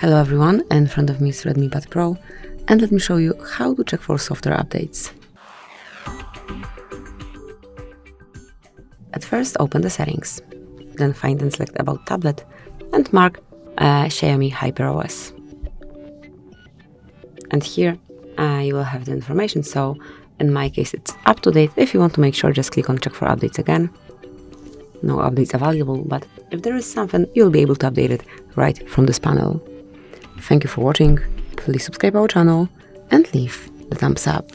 Hello everyone, in front of me is Redmi Pad Pro and let me show you how to check for software updates. At first open the settings, then find and select About Tablet and mark uh, Xiaomi HyperOS. And here uh, you will have the information, so in my case it's up to date. If you want to make sure, just click on check for updates again. No updates available, but if there is something, you'll be able to update it right from this panel. Thank you for watching, please subscribe our channel and leave the thumbs up.